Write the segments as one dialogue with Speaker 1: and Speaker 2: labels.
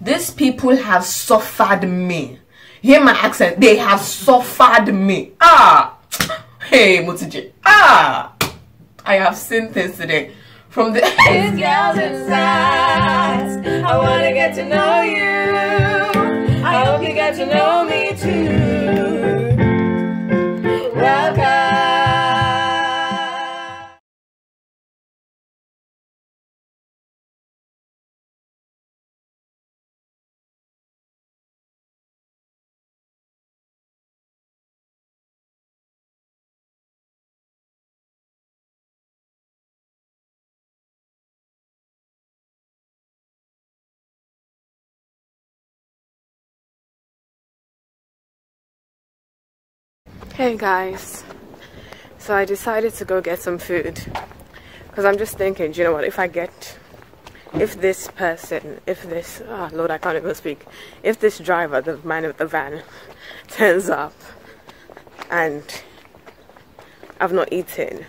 Speaker 1: these people have suffered me. Hear my accent. They have suffered me. Ah! Hey mutije ah! I have seen things today. From the
Speaker 2: These girls inside, I wanna get to know you. I hope you get to know me too.
Speaker 3: Hey guys, so I decided to go get some food because I'm just thinking, you know what? If I get, if this person, if this, oh Lord, I can't even speak, if this driver, the man of the van, turns up and I've not eaten,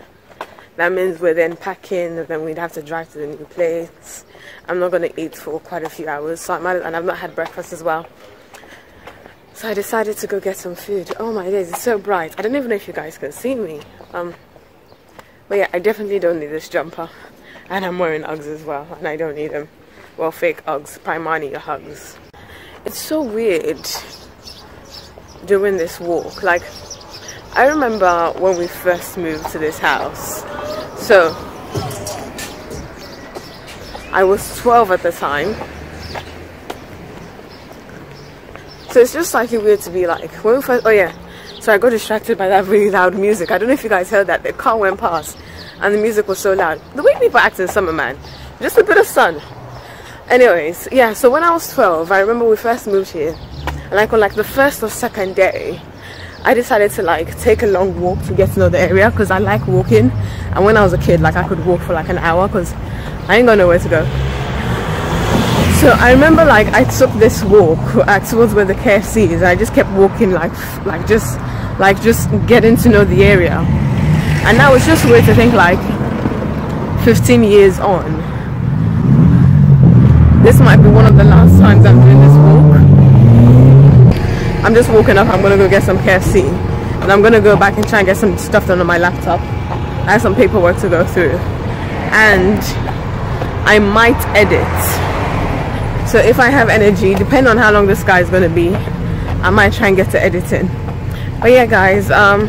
Speaker 3: that means we're then packing, and then we'd have to drive to the new place. I'm not gonna eat for quite a few hours, so I might, and I've not had breakfast as well. So I decided to go get some food. Oh my days, it's so bright. I don't even know if you guys can see me. Um, but yeah, I definitely don't need this jumper. And I'm wearing Uggs as well, and I don't need them. Well, fake Uggs, Primani Uggs. It's so weird doing this walk. Like, I remember when we first moved to this house. So, I was 12 at the time. So it's just slightly weird to be like when we first. Oh yeah, so I got distracted by that really loud music. I don't know if you guys heard that. The car went past, and the music was so loud. The way people act in summer, man, just a bit of sun. Anyways, yeah. So when I was 12, I remember we first moved here, and like on like the first or second day, I decided to like take a long walk to get to know the area because I like walking. And when I was a kid, like I could walk for like an hour because I ain't got nowhere to go. So I remember like I took this walk uh, towards where the KFC is. I just kept walking like like just like just getting to know the area. And now it's just weird to think like 15 years on. This might be one of the last times I'm doing this walk. I'm just walking up, I'm gonna go get some KFC. And I'm gonna go back and try and get some stuff done on my laptop. I have some paperwork to go through. And I might edit so if I have energy, depending on how long this guy is going to be, I might try and get to editing. But yeah, guys, um,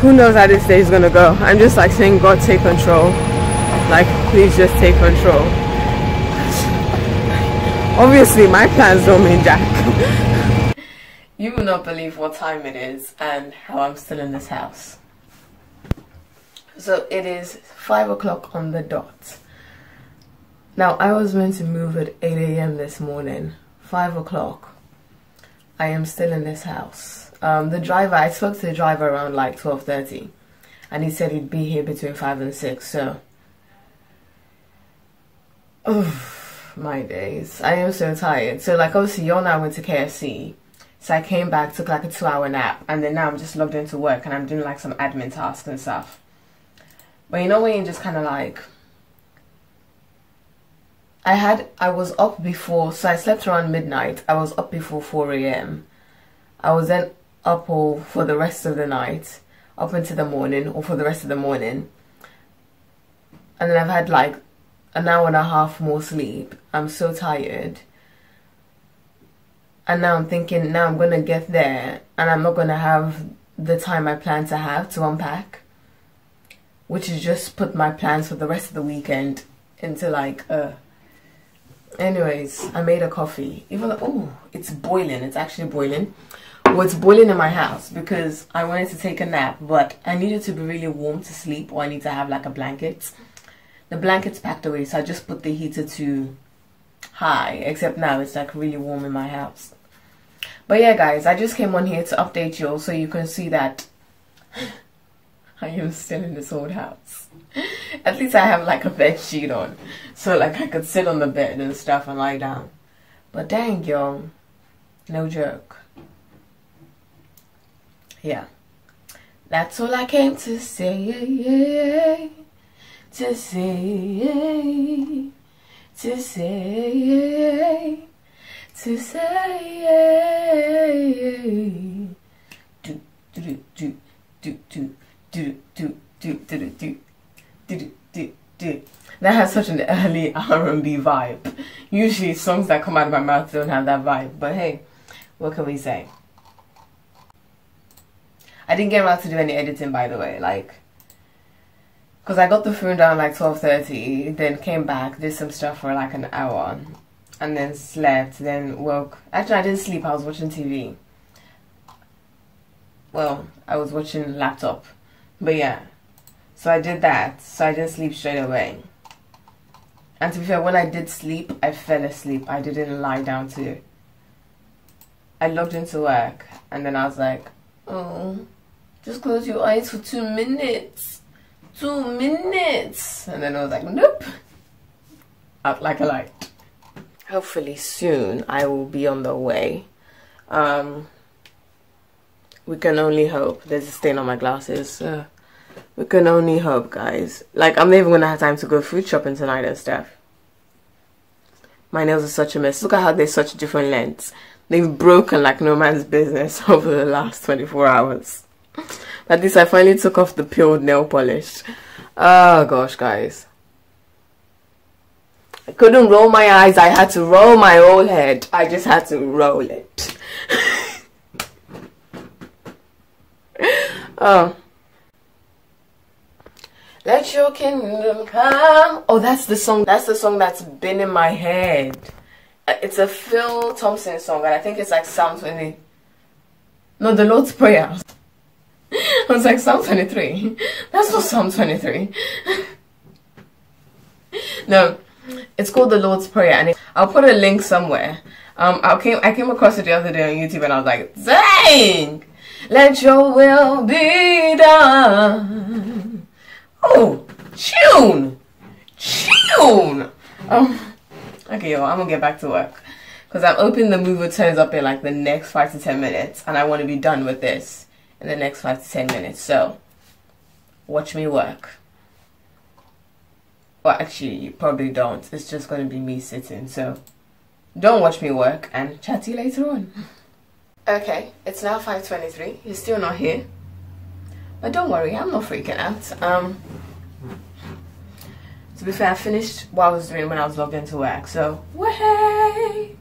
Speaker 3: who knows how this day is going to go. I'm just like saying, God, take control. Like, please just take control. Obviously, my plans don't mean jack. you will not believe what time it is and how I'm still in this house. So it is 5 o'clock on the dot. Now, I was meant to move at 8 a.m. this morning, 5 o'clock. I am still in this house. Um, the driver, I spoke to the driver around like 12.30 and he said he'd be here between 5 and 6, so... Oh, my days. I am so tired. So, like, obviously, y'all and I went to KFC. So I came back, took like a two-hour nap, and then now I'm just logged into work and I'm doing like some admin tasks and stuff. But you know when you just kind of like I had I was up before so I slept around midnight. I was up before 4 a.m. I was then up all for the rest of the night, up into the morning or for the rest of the morning. And then I've had like an hour and a half more sleep. I'm so tired. And now I'm thinking now I'm gonna get there and I'm not gonna have the time I plan to have to unpack. Which is just put my plans for the rest of the weekend into like uh anyways i made a coffee. Even though oh it's boiling. It's actually boiling. Well it's boiling in my house because i wanted to take a nap but i needed to be really warm to sleep or i need to have like a blanket. The blanket's packed away so i just put the heater to high except now it's like really warm in my house. But yeah guys i just came on here to update you all so you can see that I am still in this old house. At least I have like a bed sheet on. So like I could sit on the bed and stuff and lie down. But dang y'all. No joke. Yeah. That's all I came to say. To say.
Speaker 1: to say, to say. Do do do do do do do do do do do That has such an early R&B vibe. Usually songs that come out of my mouth don't have that vibe, but hey, what can we say? I didn't get around to do any editing by the way, like because I got the phone down like 12.30, then came back, did some stuff for like an hour, and then slept, then woke. Actually, I didn't sleep, I was watching TV. Well, I was watching laptop. But yeah, so I did that, so I didn't sleep straight away. And to be fair, when I did sleep, I fell asleep. I didn't lie down to. I logged into work, and then I was like, oh, just close your eyes for two minutes two minutes. And then I was like, nope. Out like a light. Hopefully soon I will be on the way. Um, we can only hope. There's a stain on my glasses. Uh, we can only hope, guys. Like, I'm not even going to have time to go food shopping tonight and stuff. My nails are such a mess. Look at how they're such different lengths. They've broken like no man's business over the last 24 hours. At least I finally took off the peeled nail polish. Oh gosh, guys. I couldn't roll my eyes. I had to roll my whole head. I just had to roll it. oh. Let your kingdom come. Oh, that's the song. That's the song that's been in my head. Uh, it's a Phil Thompson song, and I think it's like Psalm 20. No, the Lord's Prayer. I was like, Psalm 23? That's not Psalm 23. no, it's called the Lord's Prayer, and I'll put a link somewhere. Um, I came I came across it the other day on YouTube, and I was like, dang! Let your will be done. Oh, tune! Tune! Um, okay, yo, I'm gonna get back to work. Because I'm hoping the mover turns up in like the next 5 to 10 minutes, and I want to be done with this in the next five to ten minutes. So, watch me work. Well, actually, you probably don't. It's just going to be me sitting. So, don't watch me work and chat to you later on. Okay, it's now 5.23. You're still not here. But don't worry, I'm not freaking out. Um, to be fair, I finished what I was doing when I was logged into work. So, way!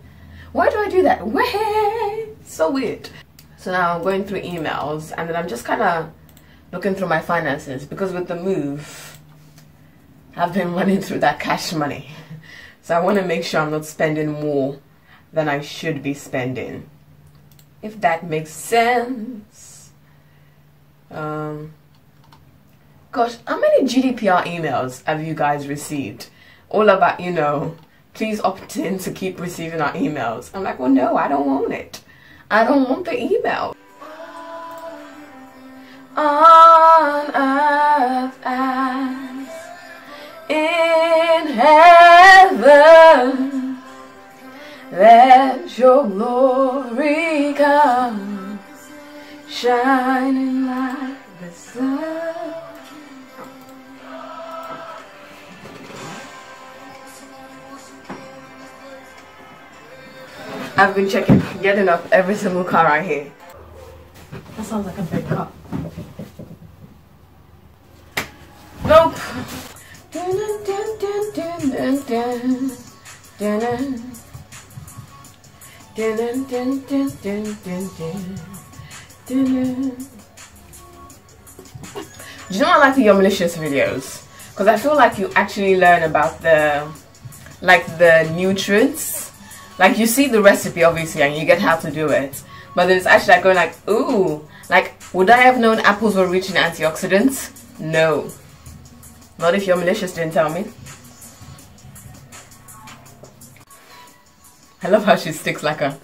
Speaker 1: Why do I do that? Way! So weird. So now I'm going through emails and then I'm just kind of looking through my finances because with the move, I've been running through that cash money. So I want to make sure I'm not spending more than I should be spending. If that makes sense. Um, gosh, how many GDPR emails have you guys received? All about, you know, please opt in to keep receiving our emails. I'm like, well, no, I don't want it. I don't want the email. On earth as in heaven, let your glory come, shining like the sun. I've been checking, getting up every single car I hear. That sounds like a big car. Nope. Dun, dun, dun, dun, dun, dun, dun, Do you know I like the Yummieliciouz videos? Because I feel like you actually learn about the, like the nutrients like you see the recipe obviously and you get how to do it. But then it's actually like going like, ooh, like would I have known apples were rich in antioxidants? No. Not if yummieliciouz didn't tell me. I love how she sticks like a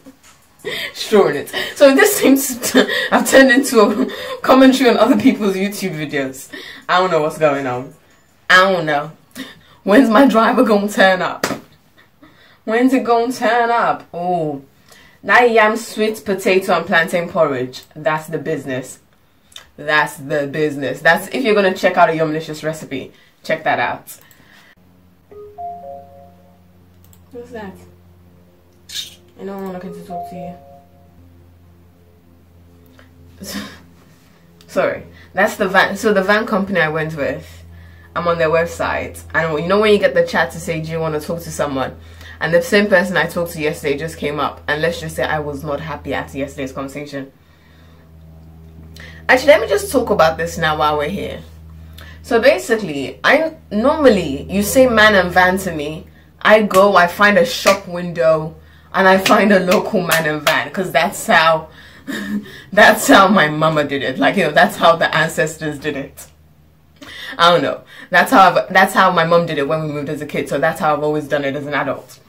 Speaker 1: straw it. So this seems to have turned into a commentary on other people's YouTube videos. I don't know what's going on. I don't know. When's my driver gonna turn up? When's it gonna turn up? Oh, that yam sweet potato and plantain porridge. That's the business. That's the business. That's if you're gonna check out a Yum recipe, check that out.
Speaker 3: What's that? I know I'm looking to talk to you.
Speaker 1: Sorry, that's the van. So the van company I went with, I'm on their website, and you know when you get the chat to say, "Do you want to talk to someone?" And the same person I talked to yesterday just came up, and let's just say I was not happy after yesterday's conversation. Actually, let me just talk about this now while we're here. So basically, I normally you say man and van to me, I go, I find a shop window, and I find a local man and van because that's how that's how my mama did it. Like you know, that's how the ancestors did it. I don't know. That's how I've, that's how my mom did it when we moved as a kid. So that's how I've always done it as an adult.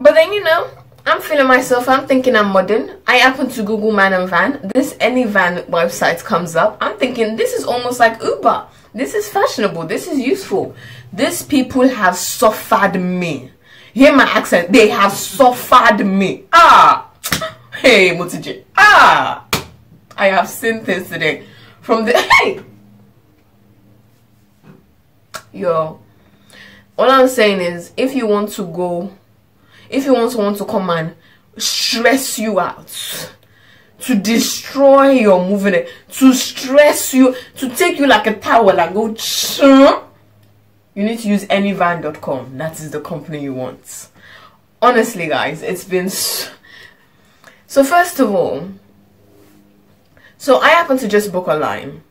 Speaker 1: But then you know, I'm feeling myself. I'm thinking I'm modern. I happen to Google man and van. This anyvan website comes up. I'm thinking this is almost like Uber. This is fashionable. This is useful. These people have suffered me. Hear my accent. They have suffered me. Ah, hey Mutiji. Ah, I have seen things today from the hey. Yo, all I'm saying is, if you want to go if you want someone to come and stress you out to destroy your movement to stress you to take you like a towel and go you need to use anyvan.com that is the company you want honestly guys it's been so, so first of all so i happen to just book online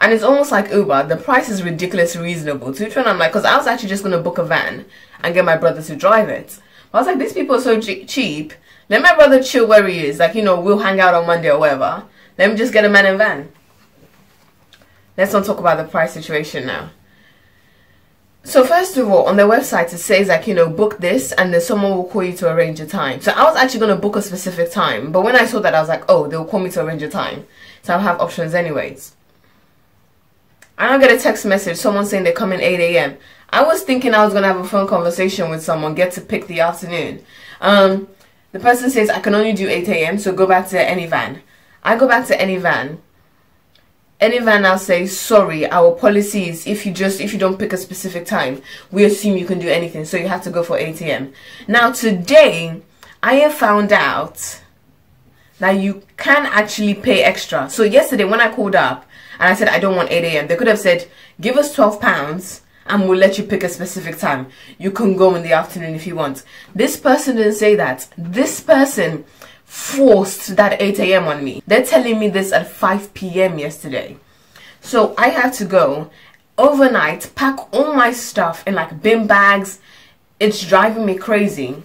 Speaker 1: and it's almost like uber the price is ridiculously reasonable to which one i'm like because i was actually just going to book a van and get my brother to drive it I was like, these people are so cheap. Let my brother chill where he is. Like, you know, we'll hang out on Monday or whatever. Let me just get a man and van. Let's not talk about the price situation now. So first of all, on their website, it says like, you know, book this and then someone will call you to arrange a time. So I was actually going to book a specific time. But when I saw that, I was like, oh, they'll call me to arrange a time. So I'll have options anyways. I don't get a text message, someone saying they come in 8 a.m. I was thinking I was going to have a phone conversation with someone, get to pick the afternoon. Um, the person says, I can only do 8 a.m., so go back to anyvan. I go back to anyvan. Anyvan says, sorry, our policy is if you just, if you don't pick a specific time, we assume you can do anything, so you have to go for 8 a.m. Now today, I have found out that you can actually pay extra. So yesterday when I called up and I said I don't want 8 a.m., they could have said, give us 12 pounds and we'll let you pick a specific time. You can go in the afternoon if you want. This person didn't say that. This person forced that 8 a.m. on me. They're telling me this at 5 p.m. yesterday. So I had to go overnight, pack all my stuff in like bin bags. It's driving me crazy.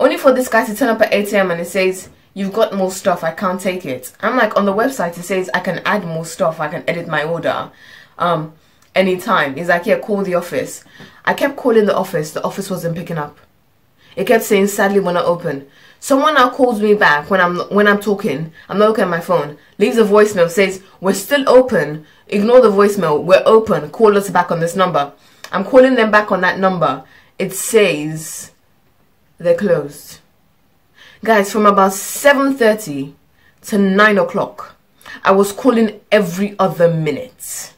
Speaker 1: Only for this guy to turn up at 8 a.m. and it says, you've got more stuff, I can't take it. I'm like, on the website it says I can add more stuff, I can edit my order. Um, anytime. He's like, yeah, call the office. I kept calling the office. The office wasn't picking up. It kept saying, sadly, when I open. Someone now calls me back when I'm when I'm talking. I'm not looking at my phone. Leaves a voicemail, says, we're still open. Ignore the voicemail. We're open. Call us back on this number. I'm calling them back on that number. It says they're closed. Guys, from about 7.30 to 9 o'clock, I was calling every other minute.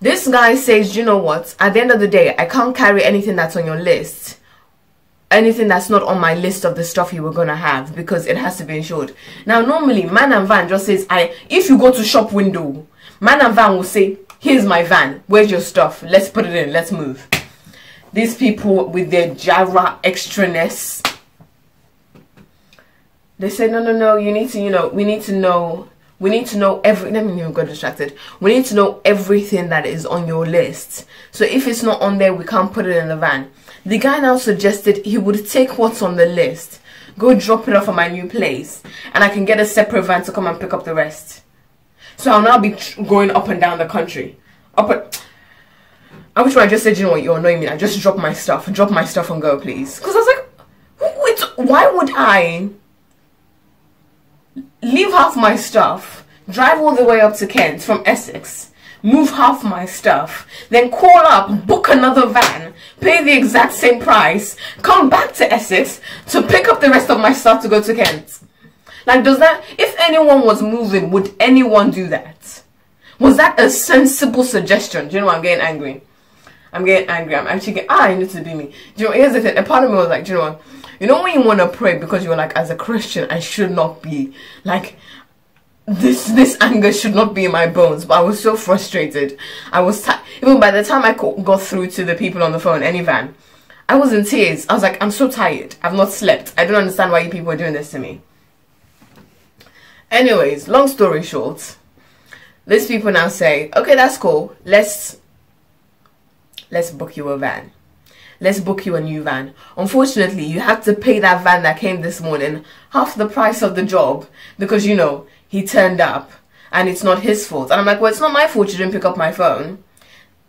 Speaker 1: This guy says, you know what, at the end of the day, I can't carry anything that's on your list. Anything that's not on my list of the stuff you were to have because it has to be insured. Now, normally, man and van just says, I, if you go to shop window, man and van will say, here's my van, where's your stuff? Let's put it in, let's move. These people with their Java extraness, they say, no, no, no, you need to, you know, we need to know we need to know every let me even got distracted we need to know everything that is on your list so if it's not on there we can't put it in the van the guy now suggested he would take what's on the list go drop it off at my new place and i can get a separate van to come and pick up the rest so i'll now be going up and down the country up I wish I just said, you know what, you're annoying me. I just drop my stuff, drop my stuff and go, please. Because I was like, wait, why would I leave half my stuff, drive all the way up to Kent from Essex, move half my stuff, then call up, book another van, pay the exact same price, come back to Essex to pick up the rest of my stuff to go to Kent. Like, does that, if anyone was moving, would anyone do that? Was that a sensible suggestion? Do you know I'm getting angry? I'm getting angry. I'm actually getting, ah, I need to be me. Do you know, here's the thing. A part of me was like, do you know what? You know when you want to pray because you're like, as a Christian, I should not be like, this this anger should not be in my bones but i was so frustrated. I was even by the time i got through to the people on the phone anyvan i was in tears. I was like i'm so tired. I've not slept. I don't understand why you people are doing this to me. Anyways long story short these people now say okay that's cool. Let's let's book you a van. Let's book you a new van. Unfortunately, you have to pay that van that came this morning half the price of the job because you know he turned up and it's not his fault. And I'm like, well, it's not my fault you didn't pick up my phone.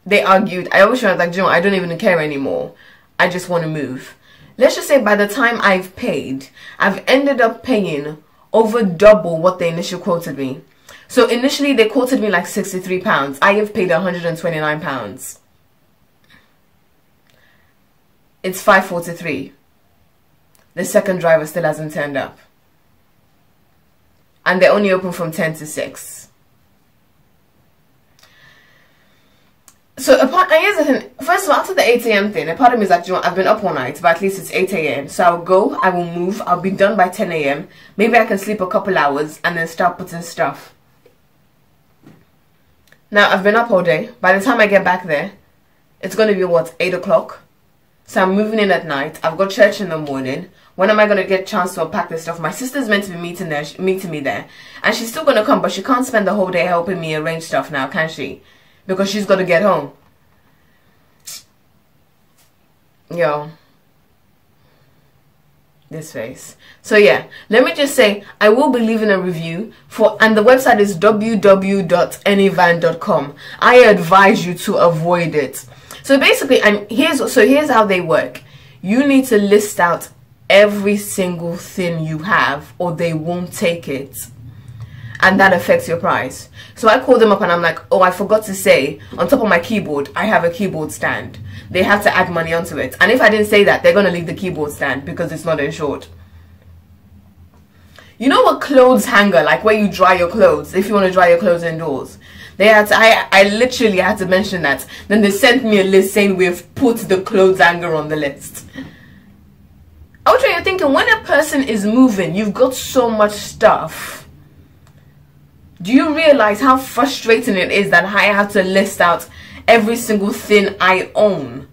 Speaker 1: They argued. I always was like, you know, I don't even care anymore. I just want to move. Let's just say by the time I've paid, I've ended up paying over double what they initially quoted me. So initially they quoted me like 63 pounds. I have paid 129 pounds. It's 5.43. The second driver still hasn't turned up. And they're only open from 10 to 6. So apart, and here's the thing. First of all, after the 8 a.m. thing, a part of me is like, you know, I've been up all night, but at least it's 8 a.m. So I'll go, I will move, I'll be done by 10 a.m. Maybe I can sleep a couple hours and then start putting stuff. Now, I've been up all day. By the time I get back there, it's going to be, what, 8 o'clock? So I'm moving in at night. I've got church in the morning. When am I going to get a chance to unpack this stuff? My sister's meant to be meeting there, meeting me there. And she's still going to come, but she can't spend the whole day helping me arrange stuff now, can she? Because she's got to get home. Yo. This face. So yeah, let me just say, I will be leaving a review for, and the website is www.anyvan.com. I advise you to avoid it so basically, and here's so here's how they work. You need to list out every single thing you have, or they won't take it, and that affects your price. So I call them up and I'm like, oh, I forgot to say on top of my keyboard, I have a keyboard stand. They have to add money onto it, and if I didn't say that, they're gonna leave the keyboard stand because it's not insured. You know what clothes hanger, like where you dry your clothes, if you want to dry your clothes indoors. They had to, I, I literally had to mention that. Then they sent me a list saying we've put the clothes hanger on the list. Out you're thinking, when a person is moving, you've got so much stuff. Do you realize how frustrating it is that I have to list out every single thing I own?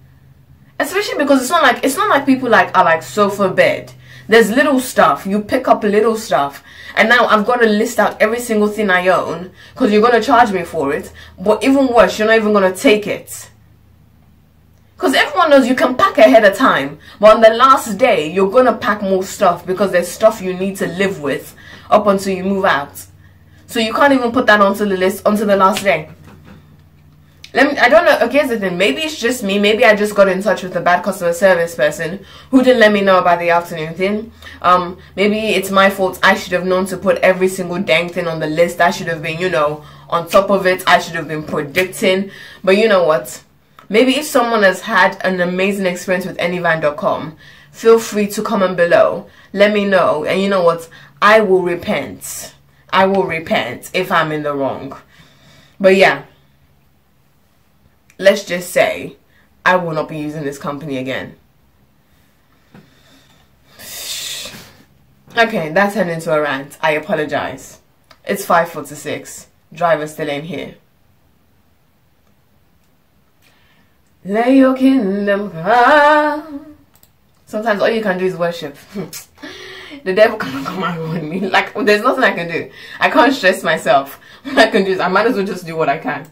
Speaker 1: Especially because it's not like it's not like people like are like sofa bed. There's little stuff. You pick up little stuff. And now I've got to list out every single thing I own because you're going to charge me for it. But even worse, you're not even going to take it. Because everyone knows you can pack ahead of time. But on the last day, you're going to pack more stuff because there's stuff you need to live with up until you move out. So you can't even put that onto the list onto the last day. Let me, I don't know, okay, here's the thing, maybe it's just me, maybe I just got in touch with a bad customer service person who didn't let me know about the afternoon thing. Um, maybe it's my fault, I should have known to put every single dang thing on the list, I should have been, you know, on top of it, I should have been predicting, but you know what, maybe if someone has had an amazing experience with anyvan.com, feel free to comment below, let me know, and you know what, I will repent, I will repent if I'm in the wrong, but yeah, let's just say I will not be using this company again. Okay, that turned into a rant. I apologize. It's 546. Driver still ain't here. Let your kingdom come. Sometimes all you can do is worship. the devil cannot come ruin me. Like, there's nothing I can do. I can't stress myself. What I can do is I might as well just do what I can.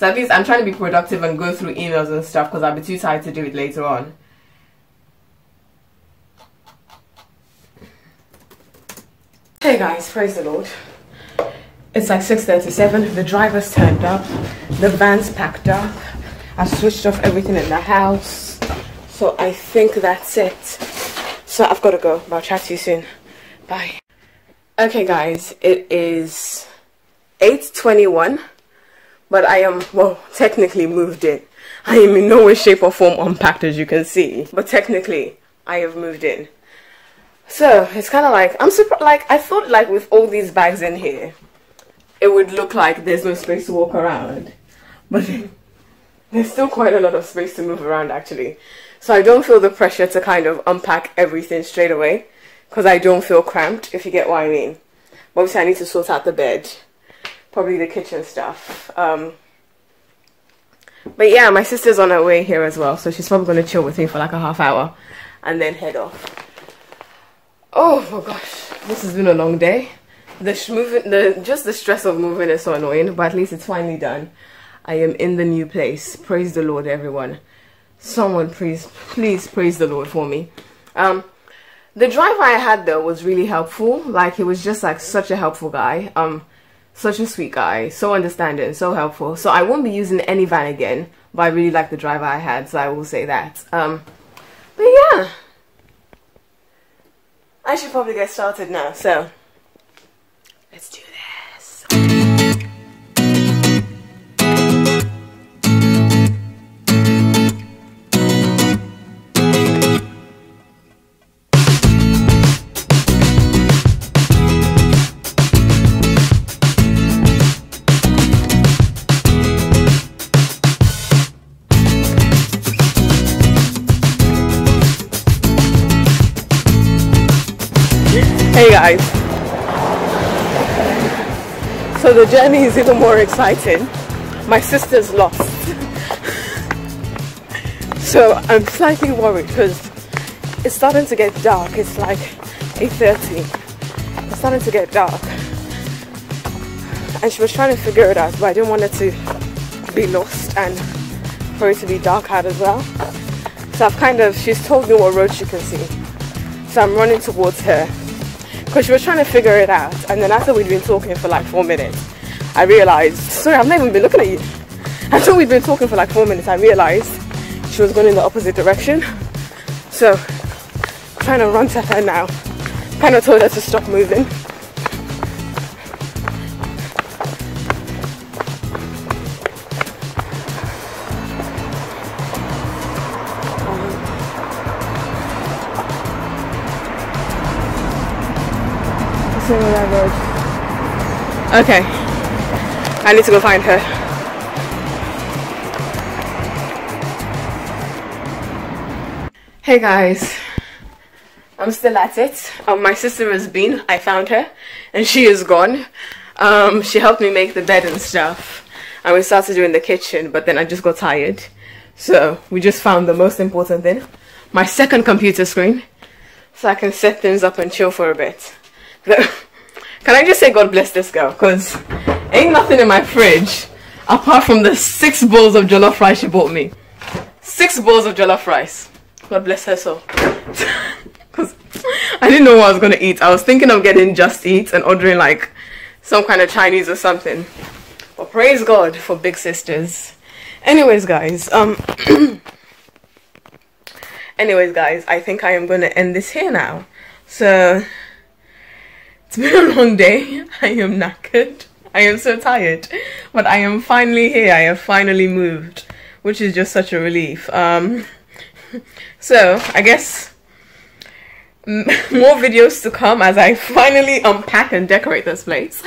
Speaker 1: So at least I'm trying to be productive and go through emails and stuff because I'll be too tired to do it later on. Hey guys, praise the Lord. It's like 6.37, the driver's turned up, the van's packed up, I switched off everything in the house. So I think that's it. So I've got to go, but I'll chat to you soon. Bye. Okay guys, it is 8.21 but I am, well, technically moved in. I am in no way, shape or form unpacked as you can see, but technically I have moved in. So it's kind of like, I'm super, like, I thought like with all these bags in here, it would look like there's no space to walk around. But
Speaker 3: there's still quite a lot of space to move around actually. So I don't feel the pressure to kind of unpack everything straight away because I don't feel cramped, if you get what I mean. Obviously, I need to sort out the bed, probably the kitchen stuff. Um, but yeah, my sister's on her way here as well, so she's probably going to chill with me for like a half hour and then head off. Oh my gosh, this has been a long day. The moving, the just the stress of moving is so annoying, but at least it's finally done. I am in the new place. Praise the Lord, everyone. Someone please, please praise the Lord for me. Um, the driver I had though was really helpful. Like he was just like such a helpful guy. Um, such a sweet guy, so understanding, so helpful. So I won't be using anyvan again, but I really like the driver I had, so I will say that. Um, but yeah, I should probably get started now. So So the journey is even more exciting. My sister's lost. so I'm slightly worried because it's starting to get dark. It's like 8.30. It's starting to get dark. And she was trying to figure it out, but I didn't want her to be lost and for it to be dark out as well. So I've kind of, she's told me what road she can see. So I'm running towards her because she was trying to figure it out. And then after we'd been talking for like four minutes, I realized, sorry, I've not even been looking at you. After we'd been talking for like four minutes, I realized she was going in the opposite direction. So, trying to run to her now. Kind of told her to stop moving. Okay. I need to go find her. Hey guys. I'm still at it. Um, my sister has been. I found her. And she is gone. Um, she helped me make the bed and stuff. And we started doing the kitchen. But then I just got tired. So we just found the most important thing. My second computer screen. So I can set things up and chill for a bit. Can I just say God bless this girl? Because ain't nothing in my fridge apart from the six bowls of jollof rice she bought me. Six bowls of jollof rice. God bless her soul. Because I didn't know what I was going to eat. I was thinking of getting Just Eat and ordering like some kind of Chinese or something. But praise God for big sisters. Anyways, guys, um, anyways, guys, I think I am going to end this here now. So, it's been a long day. I am knackered. I am so tired. But I am finally here. I have finally moved, which is just such a relief. Um, so, I guess more videos to come as I finally unpack and decorate this place.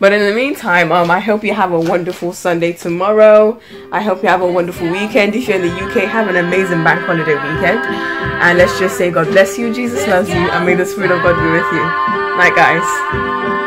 Speaker 3: But in the meantime, um, I hope you have a wonderful Sunday tomorrow. I hope you have a wonderful weekend. If you're in the UK, have an amazing bank holiday weekend. And let's just say God bless you, Jesus loves you, and may the Spirit of God be with you. Night, guys.